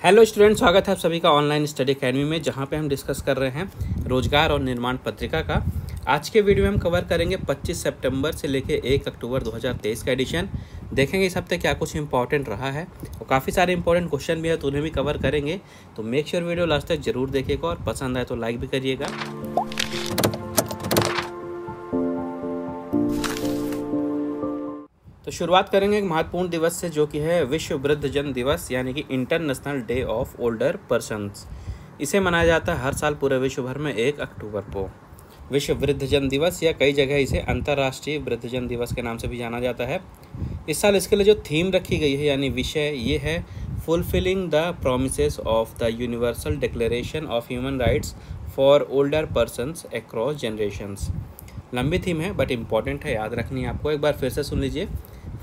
Hello student स्वागत है आप सभी का ऑनलाइन स्टडी अकेडमी में, जहाँ पे हम डिस्कस कर रहे हैं रोज़गार और निर्माण पत्रिका का। आज के वीडियो में हम कवर करेंगे 25 सितंबर से लेकर 1 अक्टूबर 2023 का एडिशन देखेंगे इस हफ़्ते क्या कुछ इंपॉर्टेंट रहा है और काफ़ी सारे इंपॉर्टेंट क्वेश्चन भी है तो उन्हें भी कवर करेंगे। तो मेक श्योर वीडियो लास्ट तक ज़रूर देखिएगा और पसंद आए तो लाइक भी करिएगा। तो शुरुआत करेंगे एक महत्वपूर्ण दिवस से जो कि है विश्व वृद्ध जन दिवस, यानी कि international day of older persons इसे मनाया जाता है हर साल पूरे विश्व भर में एक अक्टूबर को। विश्व वृद्धजन दिवस या कई जगह इसे अंतर्राष्ट्रीय वृद्धजन दिवस के नाम से भी जाना जाता है। इस साल इसके लिए जो थीम रखी गई है, यानी विषय ये है fulfilling the promise of the universal declaration of human rights for older persons across generations लंबी थीम है बट इंपॉर्टेंट है, याद रखनी है आपको। एक बार फिर से सुन लीजिए।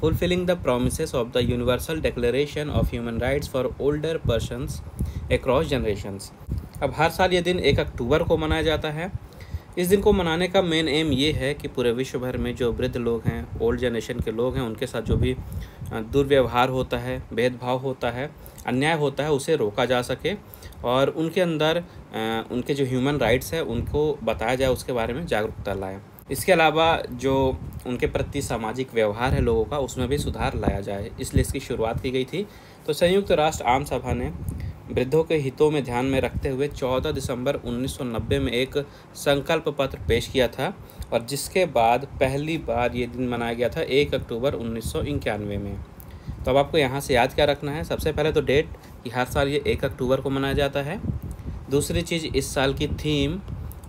Fulfilling the promises of the Universal Declaration of Human Rights for older persons across generations. अब हर साल ये दिन एक अक्टूबर को मनाया जाता है इस दिन को मनाने का मेन एम ये है कि पूरे विश्व भर में जो वृद्ध लोग हैं ओल्ड जनरेशन के लोग हैं, उनके साथ जो भी दुर्व्यवहार होता है, भेदभाव होता है, अन्याय होता है, उसे रोका जा सके और उनके अंदर उनके जो ह्यूमन राइट्स है, उनको बताया जाए, उसके बारे में जागरूकता लाए इसके अलावा जो उनके प्रति सामाजिक व्यवहार है लोगों का, उसमें भी सुधार लाया जाए। इसलिए इसकी शुरुआत की गई थी। तो संयुक्त राष्ट्र आम सभा ने वृद्धों के हितों में ध्यान में रखते हुए 14 दिसंबर 1990 में एक संकल्प पत्र पेश किया था और जिसके बाद पहली बार ये दिन मनाया गया था, एक अक्टूबर उन्नीस सौ इक्यानवे में। तो अब आपको यहाँ से याद क्या रखना है? सबसे पहले तो डेट कि हर साल ये एक अक्टूबर को मनाया जाता है। दूसरी चीज़ इस साल की थीम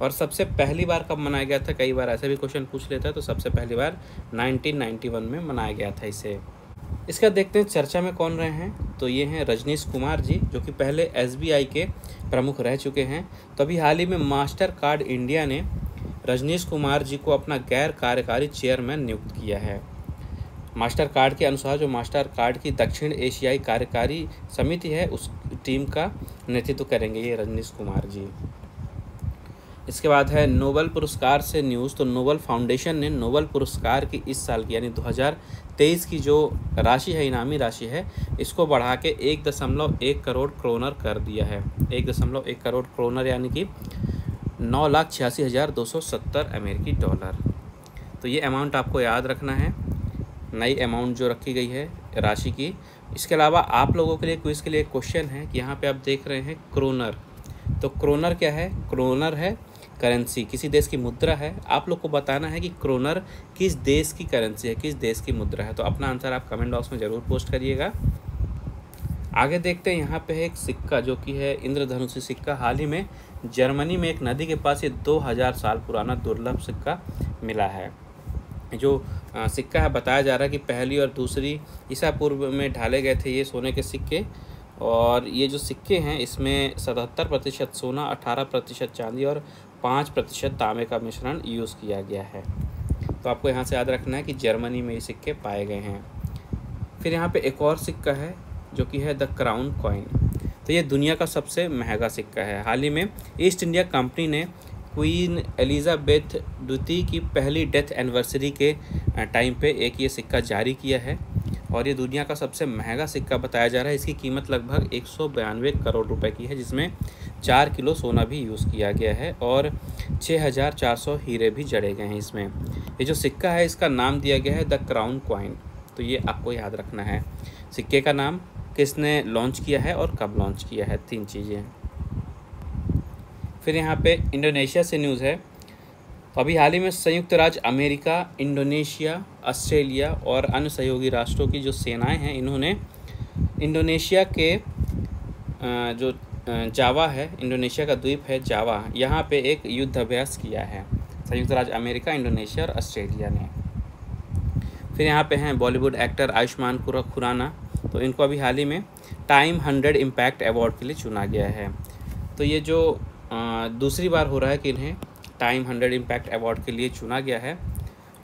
और सबसे पहली बार कब मनाया गया था? कई बार ऐसे भी क्वेश्चन पूछ लेता है तो सबसे पहली बार 1991 में मनाया गया था इसे। इसका देखते हैं, चर्चा में कौन रहे हैं? तो ये हैं रजनीश कुमार जी, जो कि पहले एसबीआई के प्रमुख रह चुके हैं। तो अभी हाल ही में मास्टर कार्ड इंडिया ने रजनीश कुमार जी को अपना गैर कार्यकारी चेयरमैन नियुक्त किया है। मास्टर कार्ड के अनुसार, जो मास्टर कार्ड की दक्षिण एशियाई कार्यकारी समिति है, उस टीम का नेतृत्व करेंगे ये रजनीश कुमार जी। इसके बाद है नोबल पुरस्कार से न्यूज़। तो नोबल फाउंडेशन ने नोबल पुरस्कार की इस साल की, यानी 2023 की जो राशि है, इनामी राशि है, इसको बढ़ा के एक दशमलव एक करोड़ क्रोनर कर दिया है। एक दशमलव एक करोड़ क्रोनर, यानी कि नौ लाख छियासी हज़ार दो सौ सत्तर अमेरिकी डॉलर। तो ये अमाउंट आपको याद रखना है। नई अमाउंट जो रखी गई है राशि की। इसके अलावा आप लोगों के लिए क्विज़ के लिए क्वेश्चन है कि यहाँ पे आप देख रहे हैं क्रोनर। तो क्रोनर क्या है? क्रोनर है करेंसी किसी देश की मुद्रा है, आप लोग को बताना है कि क्रोनर किस देश की करेंसी है, किस देश की मुद्रा है। तो अपना आंसर आप कमेंट बॉक्स में ज़रूर पोस्ट करिएगा। आगे देखते हैं, यहाँ पे है एक सिक्का जो कि है इंद्रधनुषी सिक्का। हाल ही में जर्मनी में एक नदी के पास ये 2000 साल पुराना दुर्लभ सिक्का मिला है। जो सिक्का है, बताया जा रहा है कि पहली और दूसरी ईसा पूर्व में ढाले गए थे ये सोने के सिक्के। और ये जो सिक्के हैं, इसमें सतहत्तर प्रतिशत सोना, अठारह प्रतिशत चांदी और पाँच प्रतिशत तांबे का मिश्रण यूज़ किया गया है। तो आपको यहाँ से याद रखना है कि जर्मनी में ये सिक्के पाए गए हैं। फिर यहाँ पे एक और सिक्का है, जो कि है द क्राउन कॉइन। तो ये दुनिया का सबसे महँगा सिक्का है। हाल ही में ईस्ट इंडिया कंपनी ने क्वीन एलिजाबेथ द्वितीय की पहली डेथ एनिवर्सरी के टाइम पे एक ये सिक्का जारी किया है। और ये दुनिया का सबसे महँगा सिक्का बताया जा रहा है। इसकी कीमत लगभग एक करोड़ रुपए की है, जिसमें चार किलो सोना भी यूज़ किया गया है और छः हज़ार चार सौ हीरे भी जड़े गए हैं इसमें। ये जो सिक्का है, इसका नाम दिया गया है द क्राउन क्वाइन। तो ये आपको याद रखना है। सिक्के का नाम किसने लॉन्च किया है और कब लॉन्च किया है? तीन चीज़ें। फिर यहाँ पे इंडोनेशिया से न्यूज़ है। अभी हाल ही में संयुक्त राज्य अमेरिका, इंडोनेशिया, ऑस्ट्रेलिया और अन्य सहयोगी राष्ट्रों की जो सेनाएँ हैं, इन्होंने इंडोनेशिया के जो जावा है, इंडोनेशिया का द्वीप है जावा। यहाँ पे एक युद्ध अभ्यास किया है। संयुक्त राज्य अमेरिका, इंडोनेशिया और ऑस्ट्रेलिया ने। फिर यहाँ पे हैं बॉलीवुड एक्टर आयुष्मान खुराना। तो इनको अभी हाल ही में टाइम हंड्रेड इम्पैक्ट अवार्ड के लिए चुना गया है। तो ये जो दूसरी बार हो रहा है कि इन्हें टाइम हंड्रेड इम्पैक्ट अवार्ड के लिए चुना गया है।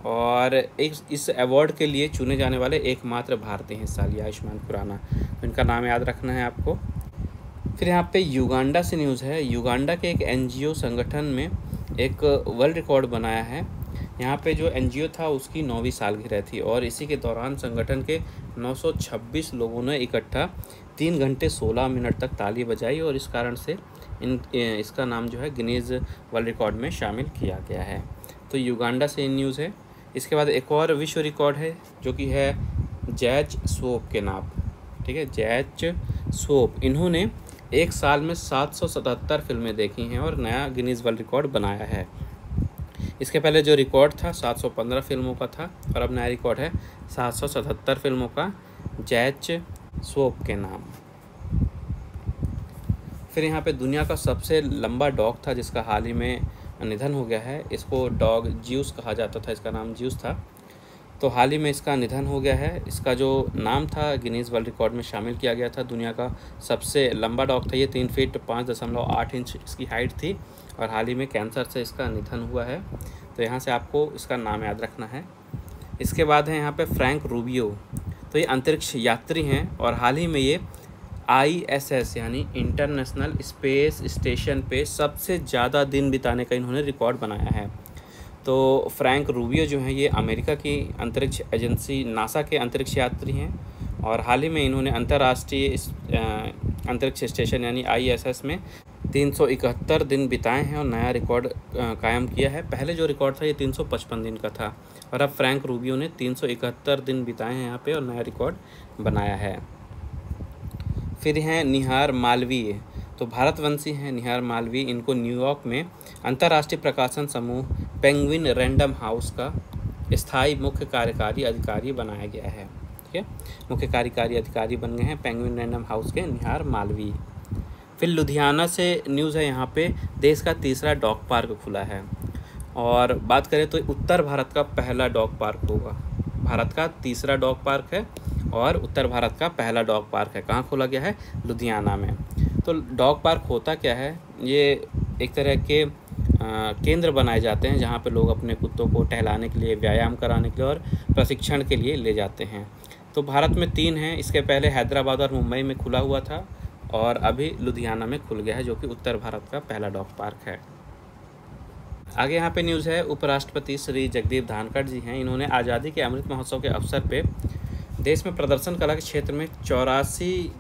और एक इस अवार्ड के लिए चुने जाने वाले एकमात्र भारतीय हैं साल आयुष्मान खुराना। तो इनका नाम याद रखना है आपको। फिर यहाँ पे युगांडा से न्यूज़ है। युगांडा के एक एनजीओ संगठन में एक वर्ल्ड रिकॉर्ड बनाया है। यहाँ पे जो एनजीओ था, उसकी नौवीं सालगिरह थी और इसी के दौरान संगठन के 926 लोगों ने इकट्ठा तीन घंटे सोलह मिनट तक ताली बजाई और इस कारण से इन इसका नाम जो है गिनीज वर्ल्ड रिकॉर्ड में शामिल किया गया है। तो युगांडा से न्यूज़ है। इसके बाद एक और विश्व रिकॉर्ड है, जो कि है जैच सोप के नाम ठीक है जैच सोप। इन्होंने एक साल में सात सौ सतहत्तर फ़िल्में देखी हैं और नया गिनीज वर्ल्ड रिकॉर्ड बनाया है। इसके पहले जो रिकॉर्ड था 715 फ़िल्मों का था और अब नया रिकॉर्ड है 777 फ़िल्मों का जैच सोप के नाम। फिर यहाँ पे दुनिया का सबसे लंबा डॉग था, जिसका हाल ही में निधन हो गया है, इसको डॉग ज्यूस कहा जाता था, इसका नाम ज्यूस था। तो हाल ही में इसका निधन हो गया है। इसका जो नाम था, गिनीज वर्ल्ड रिकॉर्ड में शामिल किया गया था। दुनिया का सबसे लंबा डॉग था ये, तीन फीट पाँच दशमलव आठ इंच इसकी हाइट थी और हाल ही में कैंसर से इसका निधन हुआ है। तो यहाँ से आपको इसका नाम याद रखना है। इसके बाद है यहाँ पे फ्रैंक रूबियो। तो ये अंतरिक्ष यात्री हैं और हाल ही में ये आईएसएस यानी इंटरनेशनल स्पेस स्टेशन पे सबसे ज़्यादा दिन बिताने का इन्होंने रिकॉर्ड बनाया है। तो फ्रैंक रूबियो जो हैं, ये अमेरिका की अंतरिक्ष एजेंसी, नासा के अंतरिक्ष यात्री हैं और हाल ही में इन्होंने अंतर्राष्ट्रीय अंतरिक्ष स्टेशन यानी आईएसएस में 371 दिन बिताए हैं और नया रिकॉर्ड कायम किया है। पहले जो रिकॉर्ड था, ये 355 दिन का था और अब फ्रैंक रूबियो ने 371 दिन बिताए हैं यहाँ पे और नया रिकॉर्ड बनाया है। फिर हैं निहार मालवीय। तो भारतवंशी हैं निहार मालवीय। इनको न्यूयॉर्क में अंतर्राष्ट्रीय प्रकाशन समूह पेंगुइन रैंडम हाउस का स्थायी मुख्य कार्यकारी अधिकारी बनाया गया है। ठीक है? मुख्य कार्यकारी अधिकारी बन गए हैं पेंगुइन रैंडम हाउस के निहार मालवीय। फिर लुधियाना से न्यूज़ है यहाँ पे, देश का तीसरा डॉग पार्क खुला है। और बात करें तो उत्तर भारत का पहला डॉग पार्क होगा। भारत का तीसरा डॉग पार्क है और उत्तर भारत का पहला डॉग पार्क है। कहाँ खोला गया है? लुधियाना में। तो डॉग पार्क होता क्या है? ये एक तरह के केंद्र बनाए जाते हैं जहाँ पे लोग अपने कुत्तों को टहलाने के लिए, व्यायाम कराने के लिए और प्रशिक्षण के लिए ले जाते हैं। तो भारत में तीन हैं। इसके पहले हैदराबाद और मुंबई में खुला हुआ था और अभी लुधियाना में खुल गया है, जो कि उत्तर भारत का पहला डॉग पार्क है। आगे यहाँ पे न्यूज़ है, उपराष्ट्रपति श्री जगदीप धानखड़ जी हैं। इन्होंने आज़ादी के अमृत महोत्सव के अवसर पे देश में प्रदर्शन कला के क्षेत्र में चौरासी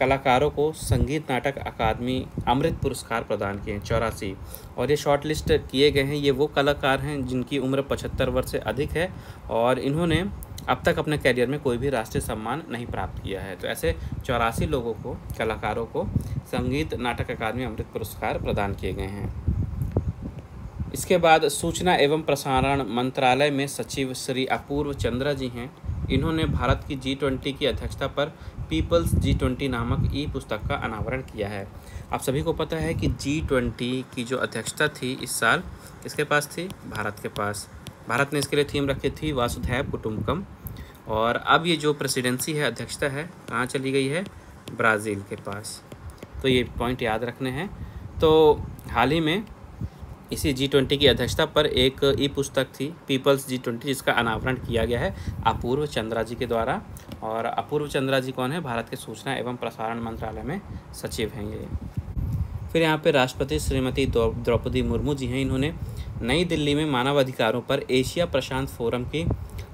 कलाकारों को संगीत नाटक अकादमी अमृत पुरस्कार प्रदान किए हैं, चौरासी। और ये शॉर्ट लिस्ट किए गए हैं, ये वो कलाकार हैं जिनकी उम्र पचहत्तर वर्ष से अधिक है और इन्होंने अब तक अपने करियर में कोई भी राष्ट्रीय सम्मान नहीं प्राप्त किया है। तो ऐसे चौरासी लोगों को, कलाकारों को संगीत नाटक अकादमी अमृत पुरस्कार प्रदान किए गए हैं। इसके बाद सूचना एवं प्रसारण मंत्रालय में सचिव श्री अपूर्व चंद्रा जी हैं। इन्होंने भारत की जी ट्वेंटी की अध्यक्षता पर पीपल्स जी ट्वेंटी नामक ई पुस्तक का अनावरण किया है। आप सभी को पता है कि जी ट्वेंटी की जो अध्यक्षता थी इस साल, किसके पास थी? भारत के पास। भारत ने इसके लिए थीम रखी थी वासुधैव कुटुम्बकम। और अब ये जो प्रेसिडेंसी है, अध्यक्षता है, कहाँ चली गई है? ब्राज़ील के पास। तो ये पॉइंट याद रखने हैं। तो हाल ही में इसी जी ट्वेंटी की अध्यक्षता पर एक ई पुस्तक थी पीपल्स जी ट्वेंटी जिसका अनावरण किया गया है अपूर्व चंद्रा जी के द्वारा। और अपूर्व चंद्रा जी कौन है? भारत के सूचना एवं प्रसारण मंत्रालय में सचिव हैं ये। फिर यहाँ पे राष्ट्रपति श्रीमती द्रौपदी मुर्मू जी हैं इन्होंने। नई दिल्ली में मानव अधिकारों पर एशिया प्रशांत फोरम की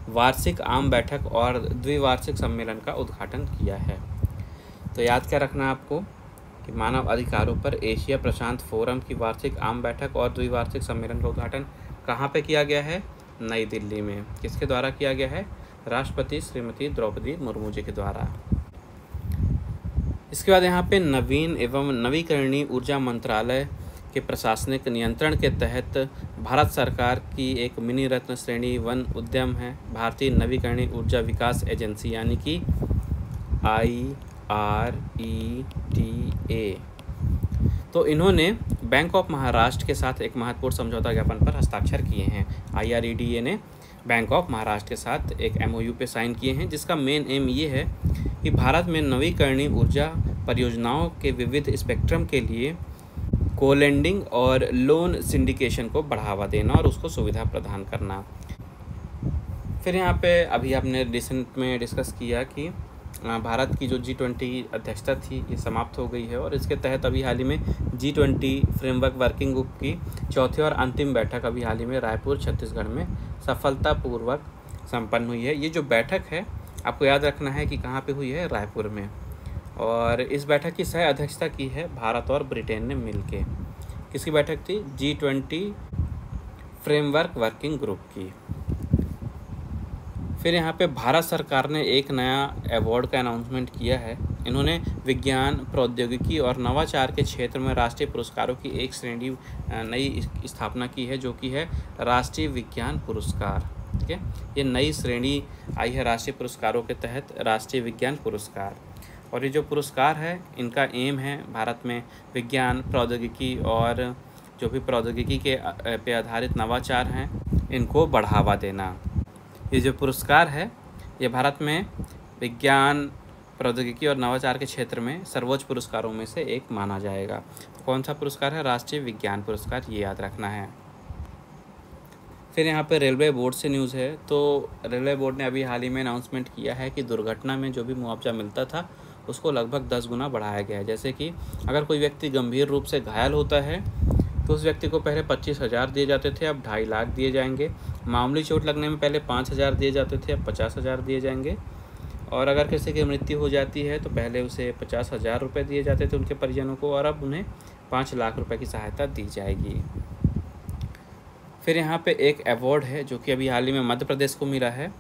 वार्षिक आम बैठक और द्विवार्षिक सम्मेलन का उद्घाटन किया है। तो याद क्या रखना आपको? कि मानव अधिकारों पर एशिया प्रशांत फोरम की वार्षिक आम बैठक और द्विवार्षिक सम्मेलन का उद्घाटन कहाँ पे किया गया है? नई दिल्ली में। किसके द्वारा किया गया है? राष्ट्रपति श्रीमती द्रौपदी मुर्मू जी के द्वारा। इसके बाद यहाँ पे नवीन एवं नवीकरणीय ऊर्जा मंत्रालय के प्रशासनिक नियंत्रण के तहत भारत सरकार की एक मिनी रत्न श्रेणी वन उद्यम है। भारतीय नवीकरणीय ऊर्जा विकास एजेंसी, यानी कि I R E T A तो इन्होंने बैंक ऑफ़ महाराष्ट्र के साथ एक महत्वपूर्ण समझौता ज्ञापन पर हस्ताक्षर किए हैं। I R E D A ने बैंक ऑफ़ महाराष्ट्र के साथ एक एम ओ यू पे साइन किए हैं, जिसका मेन एम ये है कि भारत में नवीकरणीय ऊर्जा परियोजनाओं के विविध स्पेक्ट्रम के लिए कोलेंडिंग और लोन सिंडिकेशन को बढ़ावा देना और उसको सुविधा प्रदान करना। फिर यहाँ पे अभी आपने रिसेंट में डिस्कस किया कि भारत की जो जी ट्वेंटी अध्यक्षता थी, ये समाप्त हो गई है और इसके तहत अभी हाल ही में G twenty framework working group की चौथी और अंतिम बैठक अभी हाल ही में रायपुर, छत्तीसगढ़ में सफलतापूर्वक संपन्न हुई है। ये जो बैठक है, आपको याद रखना है कि कहाँ पे हुई है? रायपुर में। और इस बैठक की सह अध्यक्षता की है भारत और ब्रिटेन ने मिलके। किसकी बैठक थी? G twenty framework working group की। फिर यहाँ पे भारत सरकार ने एक नया अवार्ड का अनाउंसमेंट किया है। इन्होंने विज्ञान, प्रौद्योगिकी और नवाचार के क्षेत्र में राष्ट्रीय पुरस्कारों की एक श्रेणी नई स्थापना की है, जो कि है राष्ट्रीय विज्ञान पुरस्कार। ठीक है? ये नई श्रेणी आई है राष्ट्रीय पुरस्कारों के तहत राष्ट्रीय विज्ञान पुरस्कार। और ये जो पुरस्कार है, इनका एम है भारत में विज्ञान, प्रौद्योगिकी और जो भी प्रौद्योगिकी के पे आधारित नवाचार हैं, इनको बढ़ावा देना। ये जो पुरस्कार है, ये भारत में विज्ञान, प्रौद्योगिकी और नवाचार के क्षेत्र में सर्वोच्च पुरस्कारों में से एक माना जाएगा। तो कौन सा पुरस्कार है? राष्ट्रीय विज्ञान पुरस्कार, ये याद रखना है। फिर यहाँ पर रेलवे बोर्ड से न्यूज़ है तो रेलवे बोर्ड ने अभी हाल ही में अनाउंसमेंट किया है कि दुर्घटना में जो भी मुआवजा मिलता था, उसको लगभग दस गुना बढ़ाया गया है। जैसे कि अगर कोई व्यक्ति गंभीर रूप से घायल होता है तो उस व्यक्ति को पहले पच्चीस हज़ार दिए जाते थे, अब ढाई लाख दिए जाएँगे। मामूली चोट लगने में पहले पाँच हज़ार दिए जाते थे, अब पचास हज़ार दिए जाएँगे। और अगर किसी की मृत्यु हो जाती है तो पहले उसे पचास हज़ार रुपये दिए जाते थे उनके परिजनों को और अब उन्हें पाँच लाख रुपये की सहायता दी जाएगी। फिर यहाँ पे एक अवार्ड है, जो कि अभी हाल ही में मध्य प्रदेश को मिला है।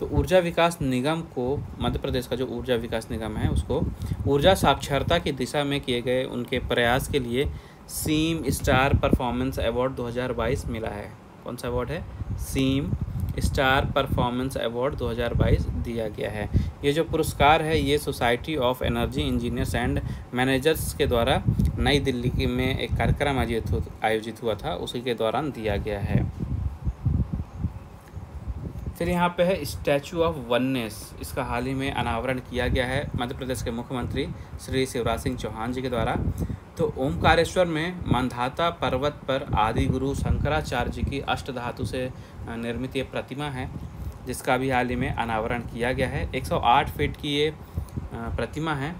तो ऊर्जा विकास निगम को, मध्य प्रदेश का जो ऊर्जा विकास निगम है, उसको ऊर्जा साक्षरता की दिशा में किए गए उनके प्रयास के लिए सीम स्टार परफॉर्मेंस अवार्ड 2022 मिला है। कौन सा अवार्ड है? सीम स्टार परफॉर्मेंस अवार्ड 2022 दिया गया है। ये जो पुरस्कार है, ये Society of Energy Engineers and Managers के द्वारा नई दिल्ली में एक कार्यक्रम आयोजित हुआ था, उसी के दौरान दिया गया है। फिर यहाँ पे है स्टैचू ऑफ़ वननेस इसका हाल ही में अनावरण किया गया है। मध्य प्रदेश के मुख्यमंत्री श्री शिवराज सिंह चौहान जी के द्वारा। तो ओमकारेश्वर में मंधाता पर्वत पर आदि गुरु शंकराचार्य जी की अष्ट धातु से निर्मित ये प्रतिमा है, जिसका भी हाल ही में अनावरण किया गया है। 108 फीट की ये प्रतिमा है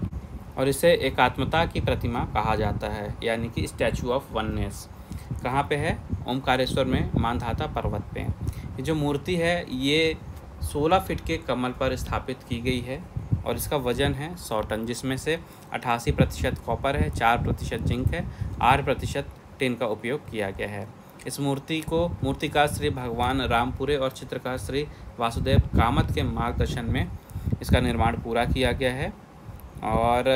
और इसे एकात्मता की प्रतिमा कहा जाता है, यानी कि स्टैचू ऑफ़ वननेस। कहाँ पे है? ओमकारेश्वर में मानधाता पर्वत पे। ये जो मूर्ति है, ये 16 फीट के कमल पर स्थापित की गई है और इसका वज़न है सौ टन, जिसमें से अठासी प्रतिशत कॉपर है, चार प्रतिशत जिंक है, आठ प्रतिशत टिन का उपयोग किया गया है। इस मूर्ति को मूर्तिकार श्री भगवान रामपुरे और चित्रकार श्री वासुदेव कामत के मार्गदर्शन में इसका निर्माण पूरा किया गया है और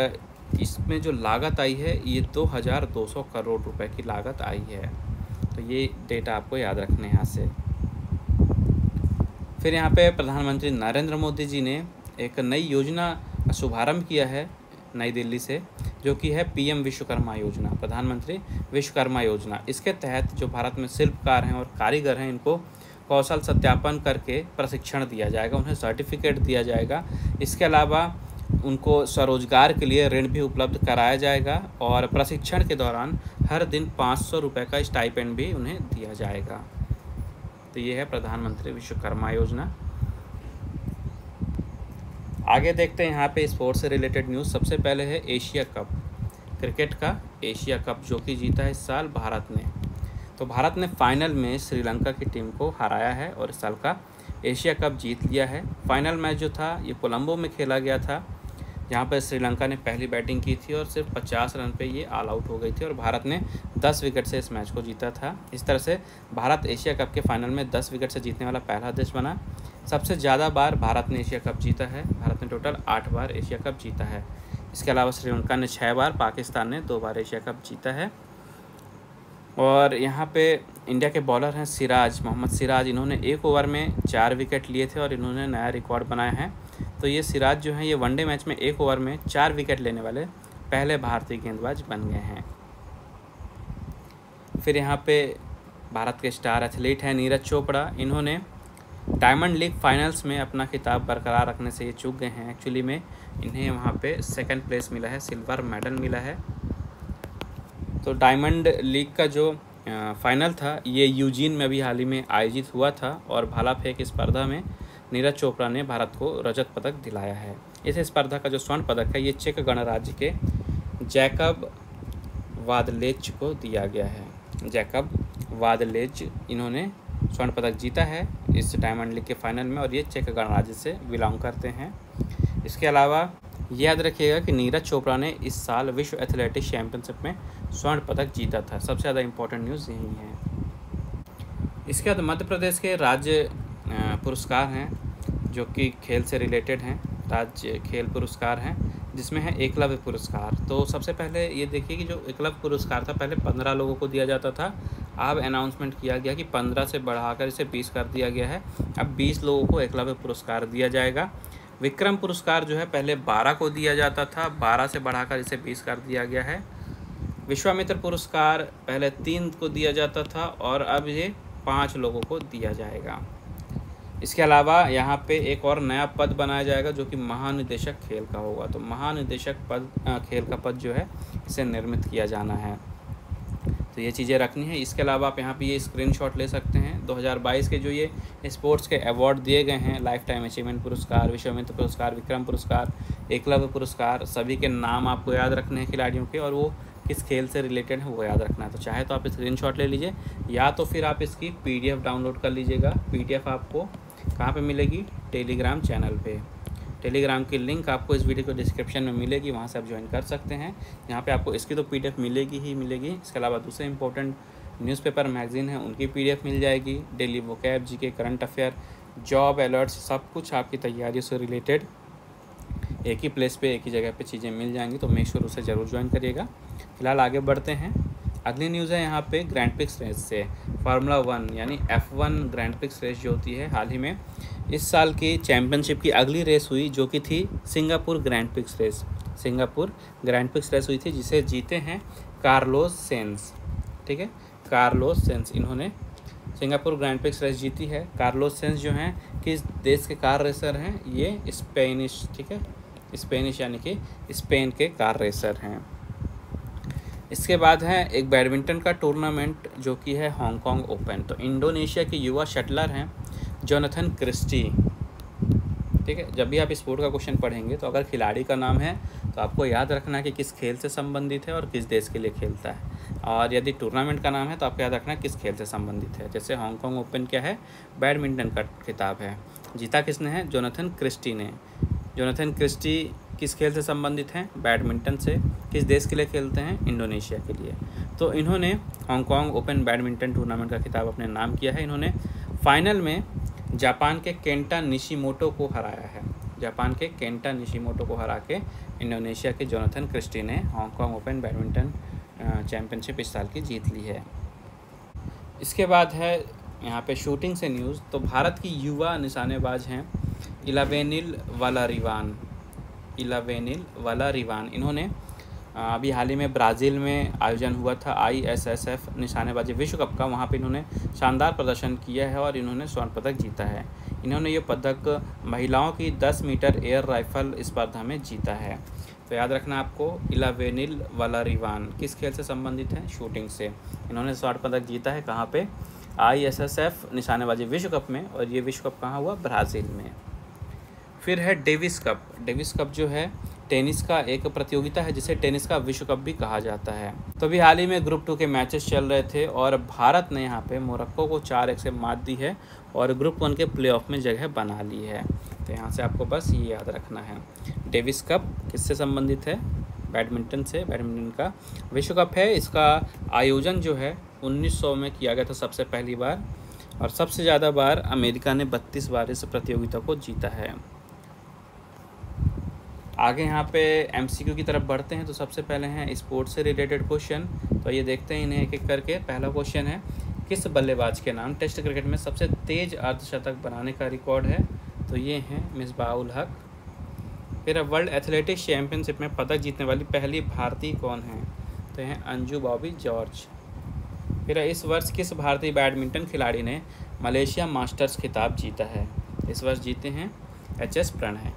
इसमें जो लागत आई है, ये दो हज़ार दो सौ करोड़ रुपए की लागत आई है। तो ये डेटा आपको याद रखने यहाँ से। फिर यहाँ पे प्रधानमंत्री नरेंद्र मोदी जी ने एक नई योजना शुभारंभ किया है नई दिल्ली से, जो कि है पीएम विश्वकर्मा योजना, प्रधानमंत्री विश्वकर्मा योजना। इसके तहत जो भारत में शिल्पकार हैं और कारीगर हैं, इनको कौशल सत्यापन करके प्रशिक्षण दिया जाएगा, उन्हें सर्टिफिकेट दिया जाएगा। इसके अलावा उनको स्वरोजगार के लिए ऋण भी उपलब्ध कराया जाएगा और प्रशिक्षण के दौरान हर दिन पाँच सौ रुपये का स्टाइपेंड भी उन्हें दिया जाएगा। तो ये है प्रधानमंत्री विश्वकर्मा योजना। आगे देखते हैं यहाँ पे स्पोर्ट्स से रिलेटेड न्यूज़। सबसे पहले है एशिया कप, क्रिकेट का एशिया कप जो कि जीता है इस साल भारत ने। तो भारत ने फाइनल में श्रीलंका की टीम को हराया है और इस साल का एशिया कप जीत लिया है। फाइनल मैच जो था, ये कोलंबो में खेला गया था। जहाँ पर श्रीलंका ने पहली बैटिंग की थी और सिर्फ़ 50 रन पे ये ऑल आउट हो गई थी और भारत ने 10 विकेट से इस मैच को जीता था। इस तरह से भारत एशिया कप के फाइनल में 10 विकेट से जीतने वाला पहला देश बना। सबसे ज़्यादा बार भारत ने एशिया कप जीता है। भारत ने टोटल आठ बार एशिया कप जीता है। इसके अलावा श्रीलंका ने छः बार, पाकिस्तान ने दो बार एशिया कप जीता है। और यहाँ पे इंडिया के बॉलर हैं सिराज, मोहम्मद सिराज। इन्होंने एक ओवर में चार विकेट लिए थे और इन्होंने नया रिकॉर्ड बनाया है। तो ये सिराज जो है, ये वनडे मैच में एक ओवर में चार विकेट लेने वाले पहले भारतीय गेंदबाज बन गए हैं। फिर यहाँ पे भारत के स्टार एथलीट हैं नीरज चोपड़ा। इन्होंने डायमंड लीग फाइनल्स में अपना खिताब बरकरार रखने से ये चूक गए हैं। एक्चुअली में इन्हें वहाँ पे सेकंड प्लेस मिला है सिल्वर मेडल मिला है। तो डायमंड लीग का जो फाइनल था, ये यूजीन में अभी हाल ही में आयोजित हुआ था और भाला फेंक स्पर्धा में नीरज चोपड़ा ने भारत को रजत पदक दिलाया है। इस स्पर्धा का जो स्वर्ण पदक है, ये चेक गणराज्य के जैकब वादलेज को दिया गया है। जैकब वादलेज इन्होंने स्वर्ण पदक जीता है इस डायमंड लीग के फाइनल में और ये चेक गणराज्य से बिलोंग करते हैं। इसके अलावा याद रखिएगा कि नीरज चोपड़ा ने इस साल विश्व एथलेटिक्स चैंपियनशिप में स्वर्ण पदक जीता था। सबसे ज़्यादा इम्पोर्टेंट न्यूज़ यही है। इसके बाद मध्य प्रदेश के राज्य पुरस्कार हैं, जो कि खेल से रिलेटेड हैं, राज्य खेल पुरस्कार हैं, जिसमें है एकलव्य पुरस्कार। तो सबसे पहले ये देखिए कि जो एकलव्य पुरस्कार था, पहले पंद्रह लोगों को दिया जाता था। अब अनाउंसमेंट किया गया कि पंद्रह से बढ़ाकर इसे बीस कर दिया गया है। अब बीस लोगों को एकलव्य पुरस्कार दिया जाएगा। विक्रम पुरस्कार जो है, पहले बारह को दिया जाता था। बारह से बढ़ाकर इसे बीस कर दिया गया है। विश्वामित्र पुरस्कार पहले तीन को दिया जाता था और अब ये पाँच लोगों को दिया जाएगा। इसके अलावा यहाँ पे एक और नया पद बनाया जाएगा जो कि महानिदेशक खेल का होगा। तो महानिदेशक पद खेल का पद जो है, इसे निर्मित किया जाना है। तो ये चीज़ें रखनी है। इसके अलावा आप यहाँ पे ये स्क्रीनशॉट ले सकते हैं। 2022 के जो ये स्पोर्ट्स के अवार्ड दिए गए हैं लाइफ टाइम अचीवमेंट पुरस्कार विश्वमित्र पुरस्कार विक्रम पुरस्कार एकलव्य पुरस्कार, सभी के नाम आपको याद रखने हैं खिलाड़ियों के और वो किस खेल से रिलेटेड है वो याद रखना है। तो चाहे तो आप स्क्रीन ले लीजिए या तो फिर आप इसकी पीडीएफ डाउनलोड कर लीजिएगा। पीडीएफ आपको कहाँ पर मिलेगी? टेलीग्राम चैनल पर टेलीग्राम की लिंक आपको इस वीडियो को डिस्क्रिप्शन में मिलेगी, वहाँ से आप ज्वाइन कर सकते हैं। यहाँ पे आपको इसकी तो पीडीएफ मिलेगी ही मिलेगी। इसके अलावा दूसरे इंपॉर्टेंट न्यूज़पेपर मैगजीन है, उनकी पीडीएफ मिल जाएगी। डेली वो कैब जी के करंट अफेयर जॉब अलर्ट्स सब कुछ आपकी तैयारी से रिलेटेड एक ही प्लेस पे, एक ही जगह पे चीज़ें मिल जाएँगी तो मेक श्योर उसे ज़रूर ज्वाइन करिएगा। फ़िलहाल आगे बढ़ते हैं। अगली न्यूज़ है यहाँ पे ग्रैंड पिक्स रेस से। फार्मूला वन, यानी F one Grand Prix race जो होती है हाल ही में, इस साल की चैम्पियनशिप की अगली रेस हुई जो कि थी Singapore Grand Prix race. Singapore Grand Prix race हुई थी जिसे जीते हैं कार्लोस सेंस, ठीक है? कार्लोस सेंस, इन्होंने सिंगापुर ग्रैंड पिक्स रेस जीती है। कार्लोस सेंस जो हैं, किस देश के कार रेसर हैं? ये स्पेनिश, ठीक है? स्पेनिश यानी कि स्पेन के कार रेसर हैं। इसके बाद है एक बैडमिंटन का टूर्नामेंट जो कि है हांगकांग ओपन। तो इंडोनेशिया के युवा शटलर हैं जोनाथन क्रिस्टी। ठीक है, जब भी आप स्पोर्ट का क्वेश्चन पढ़ेंगे तो अगर खिलाड़ी का नाम है तो आपको याद रखना कि किस खेल से संबंधित है और किस देश के लिए खेलता है। और यदि टूर्नामेंट का नाम है तो आपको याद रखना किस खेल से संबंधित है। जैसे हांगकांग ओपन क्या है, बैडमिंटन का खिताब है। जीता किसने है? जोनाथन क्रिस्टी ने। जोनाथन क्रिस्टी किस खेल से संबंधित हैं? बैडमिंटन से। किस देश के लिए खेलते हैं? इंडोनेशिया के लिए। तो इन्होंने हांगकांग ओपन बैडमिंटन टूर्नामेंट का खिताब अपने नाम किया है। इन्होंने फाइनल में जापान के केंटा निशीमोटो को हराया है। जापान के केंटा निशीमोटो को हरा के इंडोनेशिया के जोनाथन क्रिस्टी ने Hong Kong Open badminton championship इस साल की जीत ली है। इसके बाद है यहाँ पे शूटिंग से न्यूज़। तो भारत की युवा निशानेबाज हैं इलावेनिल वाला रिवान इलावेनिल वाला रिवान। इन्होंने अभी हाल ही में ब्राज़ील में आयोजन हुआ था आई एस एस एफ़ निशानेबाजी विश्व कप का। वहाँ पे इन्होंने शानदार प्रदर्शन किया है और इन्होंने स्वर्ण पदक जीता है। इन्होंने ये पदक महिलाओं की 10 मीटर एयर राइफल स्पर्धा में जीता है। तो याद रखना आपको, इलावेनिल वाला रिवान किस खेल से संबंधित है? शूटिंग से। इन्होंने स्वर्ण पदक जीता है कहाँ पर आई एस एस एफ़ निशानेबाजी विश्व कप में और ये विश्व कप कहाँ हुआ? ब्राज़ील में। फिर है डेविस कप। डेविस कप जो है, टेनिस का एक प्रतियोगिता है, जिसे टेनिस का विश्व कप भी कहा जाता है। तो अभी हाल ही में ग्रुप टू के मैचेस चल रहे थे और भारत ने यहाँ पे मोरक्को को चार एक से मात दी है और ग्रुप वन के प्लेऑफ में जगह बना ली है। तो यहाँ से आपको बस ये याद रखना है। डेविस कप किससे संबंधित है? बैडमिंटन से, बैडमिंटन का विश्व कप है। इसका आयोजन जो है 1900 में किया गया था सबसे पहली बार और सबसे ज़्यादा बार अमेरिका ने बत्तीस बार इस प्रतियोगिता को जीता है। आगे यहाँ पे एमसीक्यू की तरफ़ बढ़ते हैं तो सबसे पहले हैं स्पोर्ट्स से रिलेटेड क्वेश्चन। तो ये देखते हैं इन्हें एक एक करके। पहला क्वेश्चन है, किस बल्लेबाज के नाम टेस्ट क्रिकेट में सबसे तेज अर्धशतक बनाने का रिकॉर्ड है? तो ये हैं मिसबाउल हक। फिर वर्ल्ड एथलेटिक्स चैम्पियनशिप में पदक जीतने वाली पहली भारतीय कौन है? तो हैं अंजू बॉबी, जॉर्ज। फिर इस वर्ष किस भारतीय बैडमिंटन खिलाड़ी ने मलेशिया मास्टर्स खिताब जीता है? इस वर्ष जीते हैं एच एस प्रणय।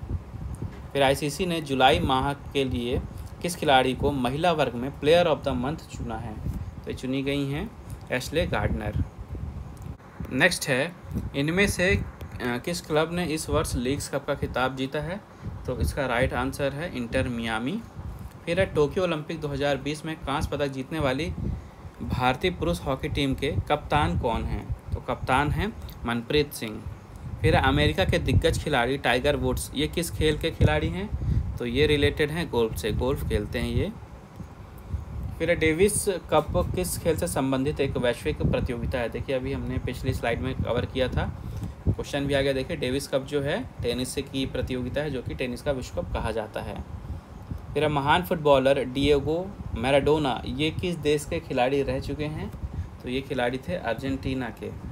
फिर आईसीसी ने जुलाई माह के लिए किस खिलाड़ी को महिला वर्ग में प्लेयर ऑफ़ द मंथ चुना है? तो चुनी गई हैं एशले गार्डनर नेक्स्ट है, इनमें से किस क्लब ने इस वर्ष लीग्स कप का खिताब जीता है? तो इसका राइट आंसर है इंटर मियामी फिर है टोक्यो ओलंपिक 2020 में कांस्य पदक जीतने वाली भारतीय पुरुष हॉकी टीम के कप्तान कौन हैं? तो कप्तान हैं मनप्रीत सिंह। फिर अमेरिका के दिग्गज खिलाड़ी टाइगर वुड्स, ये किस खेल के खिलाड़ी हैं? तो ये रिलेटेड हैं गोल्फ से, गोल्फ खेलते हैं ये। फिर डेविस कप किस खेल से संबंधित एक वैश्विक प्रतियोगिता है? देखिए, अभी हमने पिछली स्लाइड में कवर किया था। क्वेश्चन भी आ गया, देखिए, डेविस कप जो है, टेनिस से की प्रतियोगिता है, जो कि टेनिस का विश्व कप कहा जाता है। फिर महान फुटबॉलर डिएगो मैराडोना, ये किस देश के खिलाड़ी रह चुके हैं? तो ये खिलाड़ी थे अर्जेंटीना के।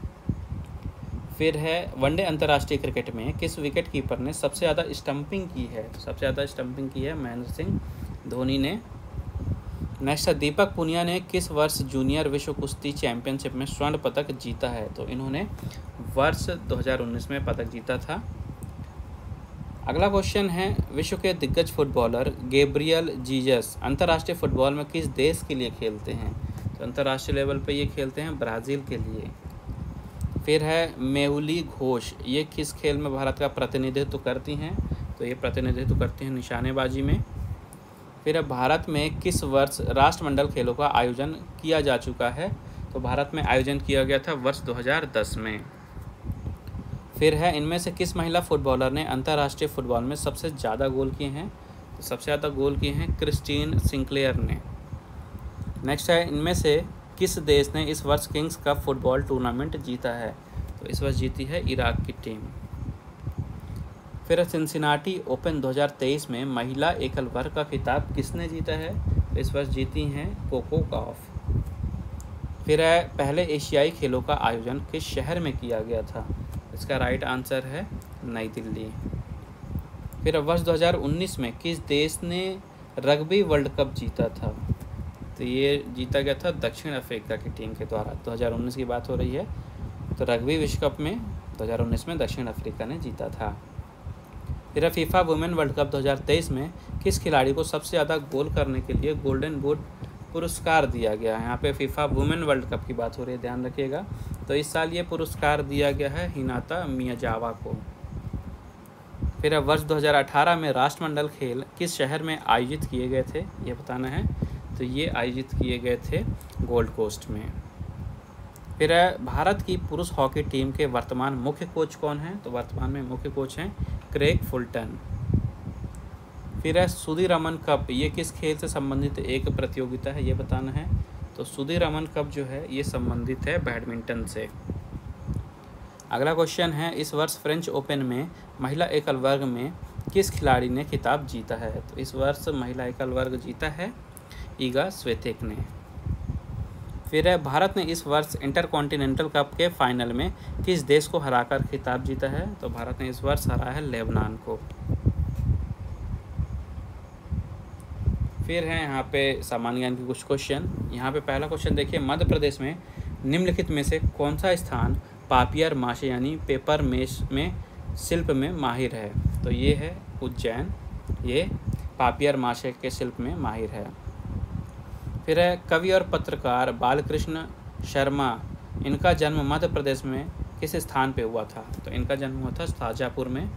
फिर है, वनडे अंतर्राष्ट्रीय क्रिकेट में किस विकेट कीपर ने सबसे ज़्यादा स्टंपिंग की है? सबसे ज़्यादा स्टंपिंग की है महेंद्र सिंह, धोनी ने। नेक्स्ट है, दीपक पुनिया ने किस वर्ष जूनियर विश्व कुश्ती चैंपियनशिप में स्वर्ण पदक जीता है? तो इन्होंने वर्ष 2019 में पदक जीता था। अगला क्वेश्चन है, विश्व के दिग्गज फुटबॉलर गेब्रियल जीजस अंतर्राष्ट्रीय फुटबॉल में किस देश के लिए खेलते हैं? तो अंतर्राष्ट्रीय लेवल पर ये खेलते हैं, ब्राज़ील के लिए। फिर है मेहुली घोष। ये किस खेल में भारत का प्रतिनिधित्व करती हैं? तो ये प्रतिनिधित्व करती हैं निशानेबाजी में। फिर भारत में किस वर्ष राष्ट्रमंडल खेलों का आयोजन किया जा चुका है? तो भारत में आयोजन किया गया था वर्ष 2010 में। फिर है इनमें से किस महिला फुटबॉलर ने अंतर्राष्ट्रीय फुटबॉल में सबसे ज़्यादा गोल किए हैं? तो सबसे ज़्यादा गोल किए हैं क्रिस्टीन सिंक्लेयर ने। नेक्स्ट है इनमें से किस देश ने इस वर्ष किंग्स कप फुटबॉल टूर्नामेंट जीता है? तो इस वर्ष जीती है इराक की टीम। फिर सिंसिनाटी ओपन 2023 में महिला एकल वर्ग का खिताब किसने जीता है? तो इस वर्ष जीती हैं कोको काफ। फिर है, पहले एशियाई खेलों का आयोजन किस शहर में किया गया था? इसका राइट आंसर है नई दिल्ली। फिर वर्ष 2019 में किस देश ने रग्बी वर्ल्ड कप जीता था? तो ये जीता गया था दक्षिण अफ्रीका की टीम के द्वारा। 2019 की बात हो रही है तो रग्बी विश्व कप में 2019 में दक्षिण अफ्रीका ने जीता था। फिर फीफा वुमेन वर्ल्ड कप 2023 में किस खिलाड़ी को सबसे ज़्यादा गोल करने के लिए गोल्डन बूट पुरस्कार दिया गया है? यहाँ पे फीफा वुमेन वर्ल्ड कप की बात हो रही है, ध्यान रखिएगा। तो इस साल ये पुरस्कार दिया गया है हिनाता मियाजावा को। फिर वर्ष 2018 में राष्ट्रमंडल खेल किस शहर में आयोजित किए गए थे, ये बताना है। तो ये आयोजित किए गए थे गोल्ड कोस्ट में। फिर भारत की पुरुष हॉकी टीम के वर्तमान मुख्य कोच कौन हैं? तो वर्तमान में मुख्य कोच हैं क्रेग फुलटन। फिर है सुधीर रमन कप, ये किस खेल से संबंधित एक प्रतियोगिता है, ये बताना है। तो सुधीर रमन कप जो है, ये संबंधित है बैडमिंटन से। अगला क्वेश्चन है, इस वर्ष फ्रेंच ओपन में महिला एकल वर्ग में किस खिलाड़ी ने खिताब जीता है? तो इस वर्ष महिला एकल वर्ग जीता है ईगा स्वेतेक ने। फिर है, भारत ने इस वर्ष इंटर कॉन्टिनेंटल कप के फाइनल में किस देश को हराकर खिताब जीता है? तो भारत ने इस वर्ष हरा है लेबनान को। फिर है, यहाँ पे सामान्य ज्ञान के कुछ क्वेश्चन यहाँ पे पहला क्वेश्चन देखिए, मध्य प्रदेश में निम्नलिखित में से कौन सा स्थान पापियर माशे यानी पेपर मेश में शिल्प में माहिर है? तो ये है उज्जैन, ये पापियर माशे के शिल्प में माहिर है। फिर है कवि और पत्रकार बालकृष्ण शर्मा। इनका जन्म मध्य प्रदेश में किस स्थान पे हुआ था? तो इनका जन्म हुआ था शाजापुर में।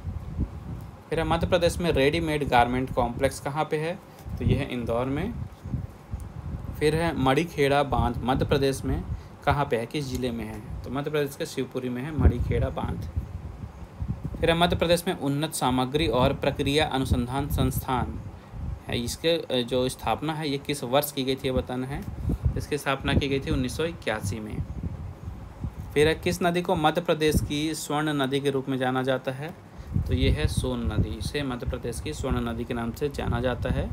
फिर मध्य प्रदेश में रेडीमेड गारमेंट कॉम्प्लेक्स कहाँ पे है? तो यह है इंदौर में। फिर है मड़ीखेड़ा बाँध मध्य प्रदेश में कहाँ पे है? किस ज़िले में है? तो मध्य प्रदेश के शिवपुरी में है मड़ीखेड़ा बाँध। फिर मध्य प्रदेश में उन्नत सामग्री और प्रक्रिया अनुसंधान संस्थान। इसके जो स्थापना है, ये किस वर्ष की गई थी, ये बताना है। इसकी स्थापना की गई थी उन्नीस सौ इक्यासी में। फिर किस नदी को मध्य प्रदेश की स्वर्ण नदी के रूप में जाना जाता है? तो ये है सोन नदी, इसे मध्य प्रदेश की स्वर्ण नदी के नाम से जाना जाता है।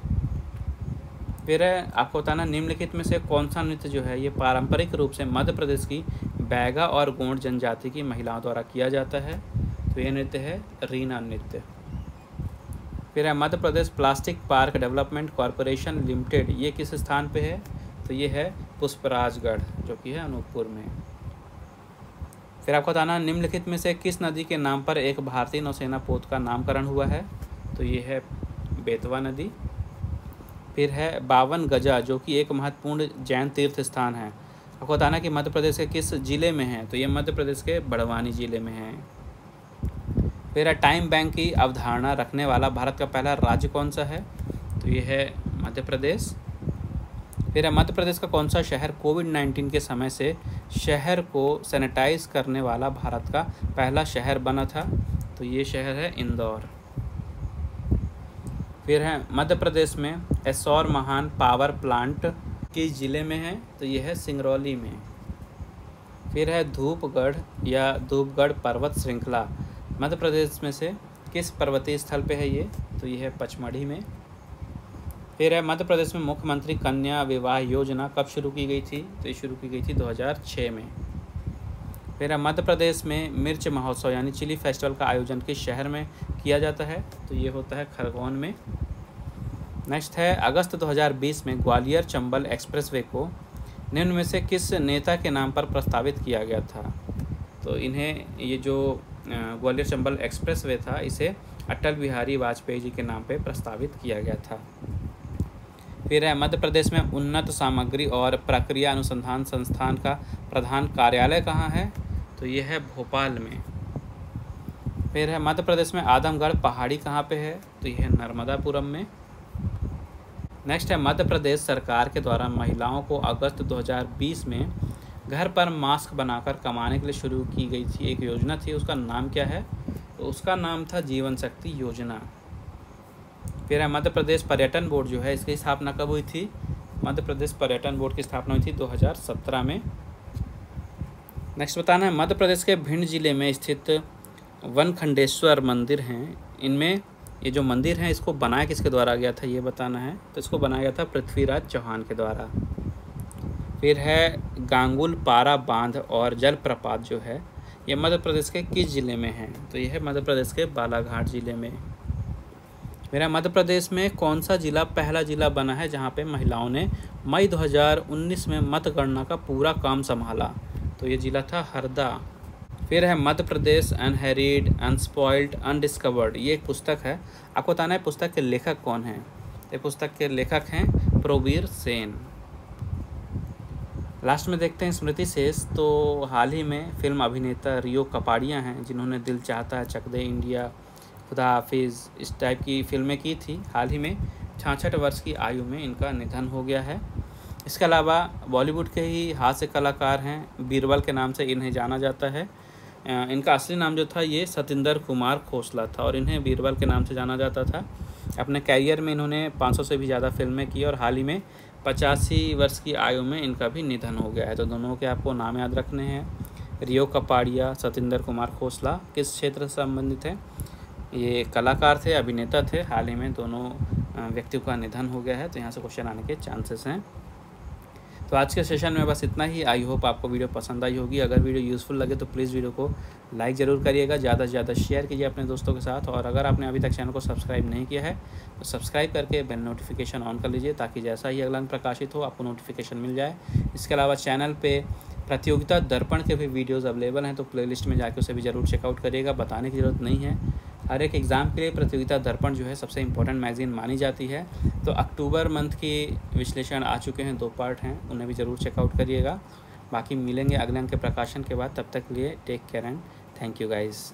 फिर आपको बताना निम्नलिखित में से कौन सा नृत्य जो है, ये पारंपरिक रूप से मध्य प्रदेश की बैगा और गोंड जनजाति की महिलाओं द्वारा किया जाता है? तो ये नृत्य है, रीना नृत्य। फिर है, Madhya Pradesh plastic park development corporation limited, ये किस स्थान पे है? तो ये है पुष्पराजगढ़, जो कि है अनूपपुर में। फिर आपको बताना निम्नलिखित में से किस नदी के नाम पर एक भारतीय नौसेना पोत का नामकरण हुआ है? तो ये है बेतवा नदी। फिर है बावन गजा, जो कि एक महत्वपूर्ण जैन तीर्थ स्थान है। आपको बताना कि मध्य प्रदेश के किस ज़िले में है? तो ये मध्य प्रदेश के बड़वानी ज़िले में है। फिर टाइम बैंक की अवधारणा रखने वाला भारत का पहला राज्य कौन सा है? तो ये है मध्य प्रदेश। फिर मध्य प्रदेश का कौन सा शहर कोविड नाइन्टीन के समय से शहर को सैनिटाइज करने वाला भारत का पहला शहर बना था? तो ये शहर है इंदौर। फिर है, मध्य प्रदेश में एसौर महान पावर प्लांट किस ज़िले में है? तो यह है सिंगरौली में। फिर है, धूपगढ़ या धूपगढ़ पर्वत श्रृंखला। मध्य प्रदेश में से किस पर्वतीय स्थल पे है ये? तो ये है पचमढ़ी में। फिर है मध्य प्रदेश में मुख्यमंत्री कन्या विवाह योजना कब शुरू की गई थी? तो ये शुरू की गई थी 2006 में। फिर है मध्य प्रदेश में मिर्च महोत्सव यानी चिली फेस्टिवल का आयोजन किस शहर में किया जाता है? तो ये होता है खरगोन में। नेक्स्ट है, अगस्त 2020 में ग्वालियर चंबल एक्सप्रेसवे को निम्न में से किस नेता के नाम पर प्रस्तावित किया गया था? तो इन्हें ये जो ग्वालियर चंबल एक्सप्रेसवे था। इसे अटल बिहारी वाजपेयी जी के नाम पर प्रस्तावित किया गया था। फिर है, मध्य प्रदेश में उन्नत सामग्री और प्रक्रिया अनुसंधान संस्थान का प्रधान कार्यालय कहाँ है? तो ये है भोपाल में। फिर है, मध्य प्रदेश में आदमगढ़ पहाड़ी कहाँ पे है? तो यह है नर्मदापुरम में। नेक्स्ट है, मध्य प्रदेश सरकार के द्वारा महिलाओं को अगस्त 2020 में घर पर मास्क बनाकर कमाने के लिए शुरू की गई थी एक योजना थी, उसका नाम क्या है? तो उसका नाम था जीवन शक्ति योजना। फिर है मध्य प्रदेश पर्यटन बोर्ड जो है, इसकी स्थापना कब हुई थी? मध्य प्रदेश पर्यटन बोर्ड की स्थापना हुई थी 2017 में। नेक्स्ट बताना है, मध्य प्रदेश के भिंड ज़िले में स्थित वनखंडेश्वर मंदिर हैं। इनमें ये जो मंदिर है, इसको बनाया किसके द्वारा गया था, ये बताना है। तो इसको बनाया गया था पृथ्वीराज चौहान के द्वारा। फिर है गांगुल पारा बाँध और जलप्रपात जो है, ये मध्य प्रदेश के किस ज़िले में है? तो यह है मध्य प्रदेश के बालाघाट ज़िले में। मेरा मध्य प्रदेश में कौन सा ज़िला पहला ज़िला बना है जहाँ पे महिलाओं ने मई 2019 में मतगणना का पूरा काम संभाला? तो ये ज़िला था हरदा। फिर है मध्य प्रदेश, अनहेरिड, अनस्पॉइल्ड, अनडिस्कवर्ड। ये एक पुस्तक है। आपको बताना है पुस्तक के लेखक कौन हैं? ये पुस्तक के लेखक हैं प्रोवीर सेन। लास्ट में देखते हैं स्मृति शेष। तो हाल ही में फ़िल्म अभिनेता रियो कपाड़िया हैं, जिन्होंने दिल चाहता है, चक दे इंडिया, खुदा हाफिज़, इस टाइप की फ़िल्में की थी। हाल ही में छाछठ वर्ष की आयु में इनका निधन हो गया है। इसके अलावा बॉलीवुड के ही हास्य कलाकार हैं, बीरबल के नाम से इन्हें जाना जाता है। इनका असली नाम जो था, ये सतिंदर कुमार खोसला था और इन्हें बीरबल के नाम से जाना जाता था। अपने कैरियर में इन्होंने 500 से भी ज़्यादा फ़िल्में की और हाल ही में पचासी वर्ष की आयु में इनका भी निधन हो गया है। तो दोनों के आपको नाम याद रखने हैं। रियो कपाड़िया, सतेंद्र कुमार खोसला किस क्षेत्र से संबंधित हैं? ये कलाकार थे, अभिनेता थे। हाल ही में दोनों व्यक्तियों का निधन हो गया है। तो यहाँ से क्वेश्चन आने के चांसेस हैं। तो आज के सेशन में बस इतना ही। आई होप आपको वीडियो पसंद आई होगी। अगर वीडियो यूज़फुल लगे तो प्लीज़ वीडियो को लाइक ज़रूर करिएगा। ज़्यादा से ज़्यादा शेयर कीजिए अपने दोस्तों के साथ। और अगर आपने अभी तक चैनल को सब्सक्राइब नहीं किया है तो सब्सक्राइब करके बेल नोटिफिकेशन ऑन कर लीजिए, ताकि जैसा ही अगला प्रकाशित हो, आपको नोटिफिकेशन मिल जाए। इसके अलावा चैनल पर प्रतियोगिता दर्पण के भी वीडियोस अवेलेबल हैं तो प्लेलिस्ट में जाकर उसे भी ज़रूर चेकआउट करिएगा, बताने की ज़रूरत नहीं है। हर एक एग्ज़ाम के लिए प्रतियोगिता दर्पण जो है, सबसे इम्पोर्टेंट मैगज़ीन मानी जाती है। तो अक्टूबर मंथ की विश्लेषण आ चुके हैं, दो पार्ट हैं, उन्हें भी ज़रूर चेकआउट करिएगा। बाकी मिलेंगे अगले अंक के प्रकाशन के बाद, तब तक लिए take care and thank you guys